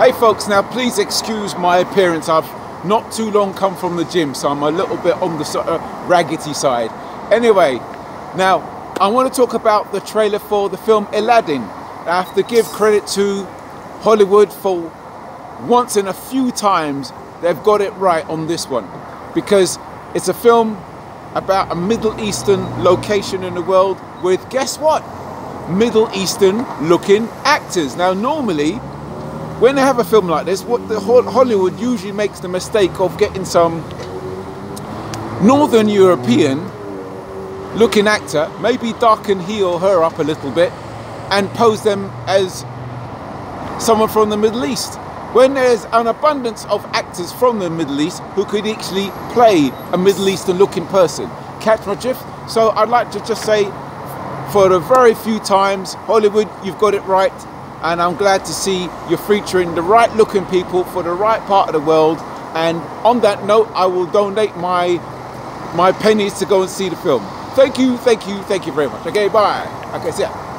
Hey folks, now please excuse my appearance. I've not too long come from the gym, so I'm a little bit on the sort of raggedy side. Anyway, now I want to talk about the trailer for the film Aladdin. I have to give credit to Hollywood for once in a few times they've got it right on this one because it's a film about a Middle Eastern location in the world with guess what? Middle Eastern looking actors. Now normally when they have a film like this, what the Hollywood usually makes the mistake of getting some Northern European looking actor, maybe darken he or her up a little bit, and pose them as someone from the Middle East. When there's an abundance of actors from the Middle East who could actually play a Middle Eastern looking person. Catch my drift? So I'd like to just say, for a very few times, Hollywood, you've got it right and I'm glad to see you're featuring the right looking people for the right part of the world. And on that note I will donate my my pennies to go and see the film. Thank you thank you thank you very much. Okay bye. Okay see ya